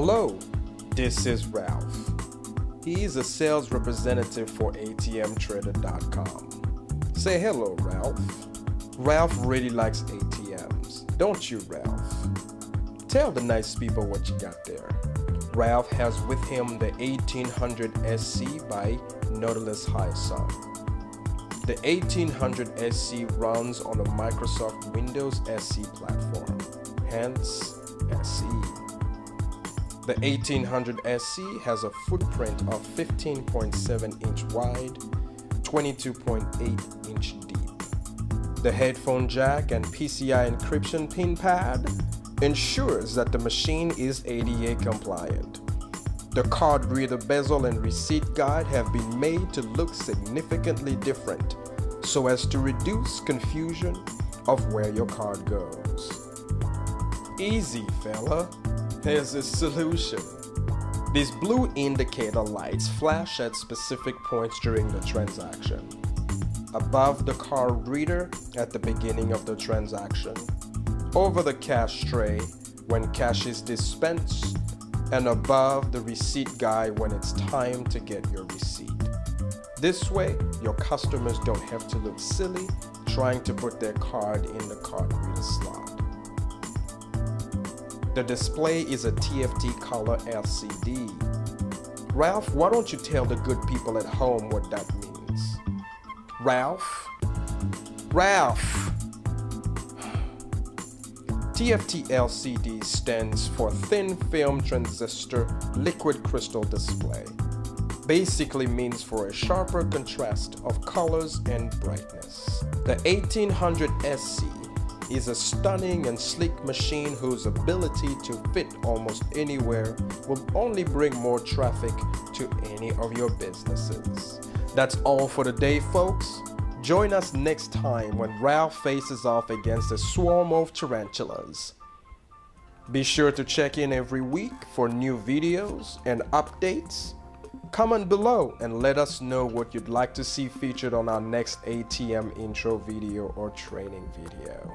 Hello, this is Ralph. He is a sales representative for ATMTrader.com. Say hello, Ralph. Ralph really likes ATMs, don't you, Ralph? Tell the nice people what you got there. Ralph has with him the 1800 SE by Nautilus High Hyosung. The 1800 SE runs on a Microsoft Windows SC platform, hence SE. The 1800 SE has a footprint of 15.7 inch wide, 22.8 inch deep. The headphone jack and PCI encryption pin pad ensures that the machine is ADA compliant. The card reader bezel and receipt guide have been made to look significantly different so as to reduce confusion of where your card goes. Easy, fella. There's a solution. These blue indicator lights flash at specific points during the transaction. Above the card reader at the beginning of the transaction, over the cash tray when cash is dispensed, and above the receipt guide when it's time to get your receipt. This way, your customers don't have to look silly trying to put their card in the card reader slot. The display is a TFT color LCD. Ralph, why don't you tell the good people at home what that means? Ralph? Ralph! TFT LCD stands for Thin Film Transistor Liquid Crystal Display. Basically means for a sharper contrast of colors and brightness. The 1800 SE is a stunning and sleek machine whose ability to fit almost anywhere will only bring more traffic to any of your businesses. That's all for today, folks. Join us next time when Ralph faces off against a swarm of tarantulas. Be sure to check in every week for new videos and updates. Comment below and let us know what you'd like to see featured on our next ATM intro video or training video.